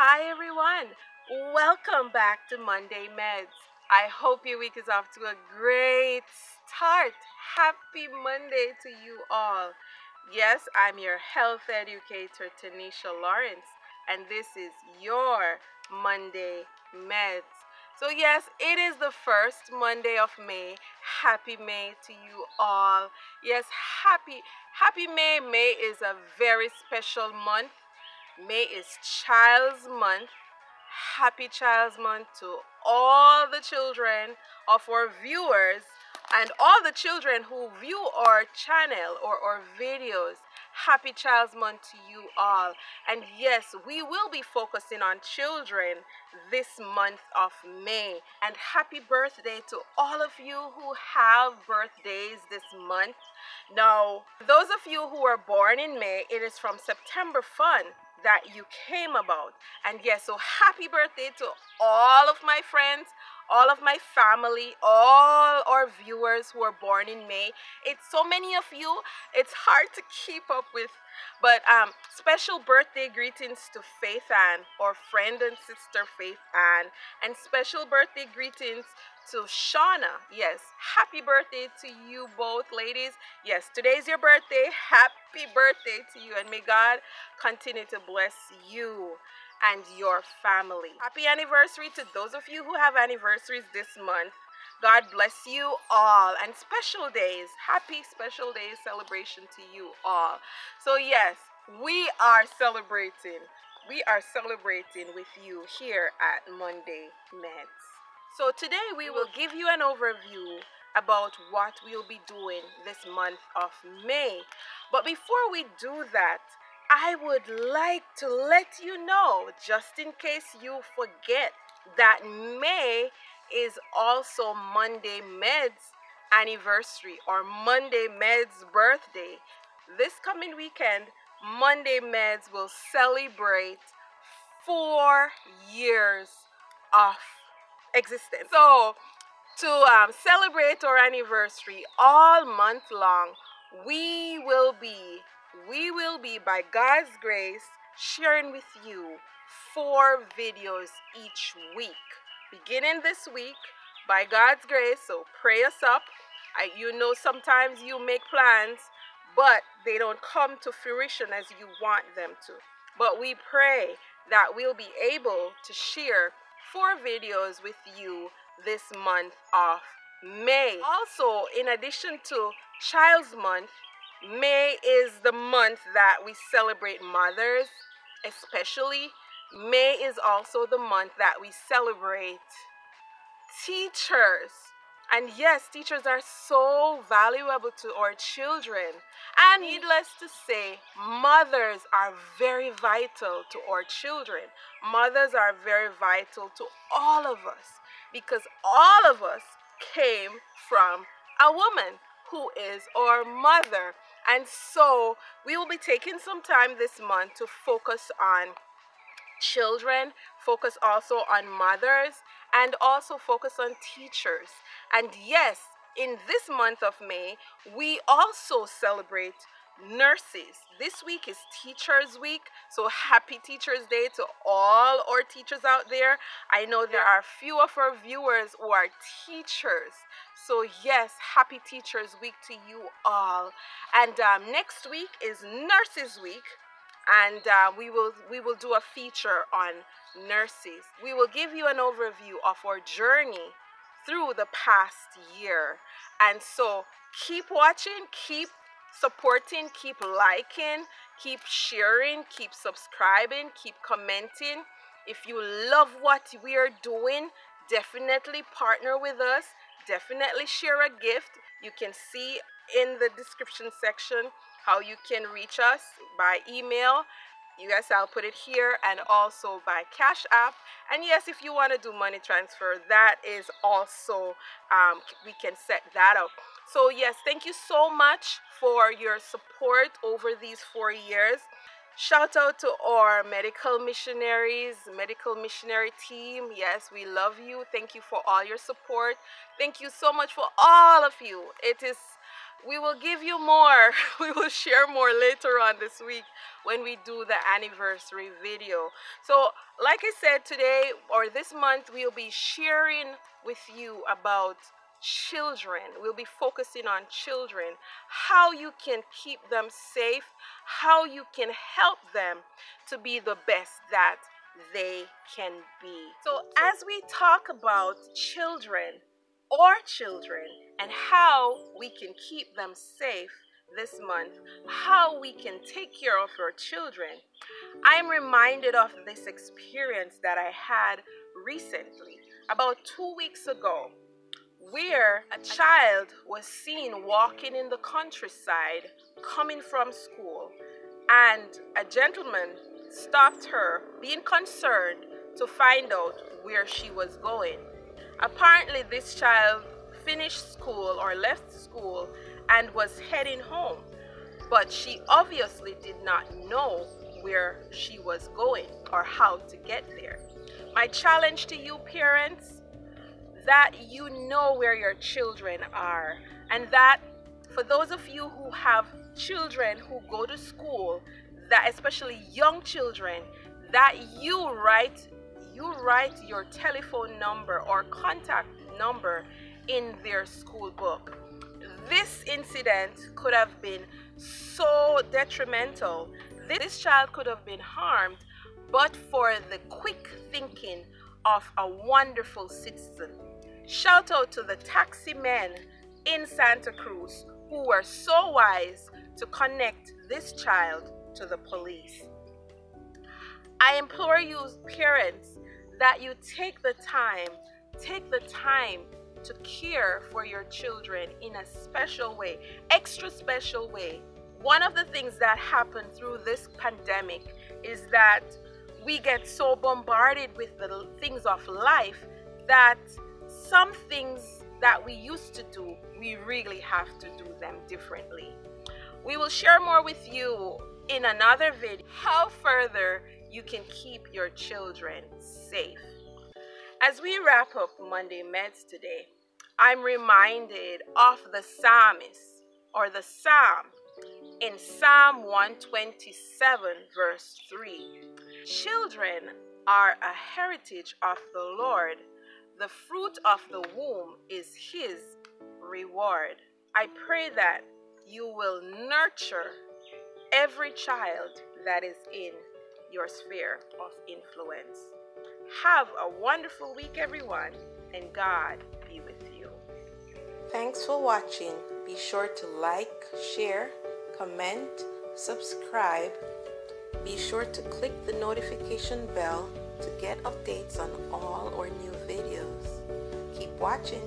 Hi everyone, welcome back to Monday Medz. I hope your week is off to a great start. Happy Monday to you all. Yes, I'm your health educator, Tanisha Lawrence, and this is your Monday Medz. So, yes, it is the first Monday of May. Happy May to you all. Yes, happy, happy May. May is a very special month May is Child's Month. Happy Child's Month to all the children of our viewers and all the children who view our channel or our videos. Happy Child's Month to you all. And yes, we will be focusing on children this month of May. And happy birthday to all of you who have birthdays this month. Now, those of you who are born in May, it is from September Fun that you came about. And yes, so happy birthday to all of my friends, all of my family, all our viewers who are born in May. It's so many of you, it's hard to keep up with. But um, special birthday greetings to Faith Ann, our friend and sister Faith Ann, and special birthday greetings to Shauna. Yes, happy birthday to you both, ladies. Yes, today's your birthday. Happy birthday to you, and may God continue to bless you and your family. Happy anniversary to those of you who have anniversaries this month. God bless you all and special days. Happy special days celebration to you all. So, yes, we are celebrating. We are celebrating with you here at Monday Medz. So, today we will give you an overview about what we'll be doing this month of May. But before we do that, I would like to let you know, just in case you forget, that May is also Monday Med's anniversary or Monday Med's birthday. This coming weekend, Monday Medz will celebrate four years of existence. So, to um, celebrate our anniversary all month long, we will be we will be, by God's grace, sharing with you four videos each week. Beginning this week, by God's grace, so pray us up. I, you know, sometimes you make plans, but they don't come to fruition as you want them to. But we pray that we'll be able to share four videos with you this month of May. Also, in addition to Child's Month, May is the month that we celebrate mothers, especially. May is also the month that we celebrate teachers. And yes, teachers are so valuable to our children. And needless to say, mothers are very vital to our children. Mothers are very vital to all of us because all of us came from a woman who is our mother. And so we will be taking some time this month to focus on children, focus also on mothers, and also focus on teachers. And yes, in this month of May, we also celebrate nurses. This week is Teachers Week, so happy Teachers Day to all our teachers out there. I know there are a few of our viewers who are teachers. So yes, happy Teachers Week to you all. And um, next week is Nurses Week, and uh, we will we will do a feature on nurses. We will give you an overview of our journey through the past year. And so keep watching, keep supporting, keep liking, keep sharing, keep subscribing, keep commenting. If you love what we are doing, definitely partner with us. Definitely share a gift. You can see in the description section how you can reach us by email. Yes, I'll put it here and also by Cash App. And yes, if you want to do money transfer, that is also, um, we can set that up. So yes, thank you so much for your support over these four years. Shout out to our medical missionaries, medical missionary team. Yes, we love you. Thank you for all your support. Thank you so much for all of you. It is we will give you more. We will share more later on this week when we do the anniversary video. So, like I said, today or this month, we'll be sharing with you about children. We'll be focusing on children, how you can keep them safe, how you can help them to be the best that they can be. So, as we talk about children or children and how we can keep them safe this month, how we can take care of our children, I'm reminded of this experience that I had recently, about two weeks ago where a child was seen walking in the countryside coming from school and a gentleman stopped her being concerned to find out where she was going apparently this child finished school or left school and was heading home but she obviously did not know where she was going or how to get there. My challenge to you parents that you know where your children are and that for those of you who have children who go to school that especially young children that you write you write your telephone number or contact number in their school book. This incident could have been so detrimental. This child could have been harmed but for the quick thinking of a wonderful citizen. Shout out to the taxi men in Santa Cruz who were so wise to connect this child to the police. I implore you, parents, that you take the time, take the time to care for your children in a special way, extra special way. One of the things that happened through this pandemic is that we get so bombarded with the things of life that some things that we used to do, we really have to do them differently. We will share more with you in another video how further you can keep your children safe. As we wrap up Monday Medz today, I'm reminded of the psalmist or the psalm in Psalm 127, verse 3. Children are a heritage of the Lord the fruit of the womb is his reward. I pray that you will nurture every child that is in your sphere of influence. Have a wonderful week, everyone, and God be with you. Thanks for watching. Be sure to like, share, comment, subscribe. Be sure to click the notification bell to get updates on all our new videos. Keep watching.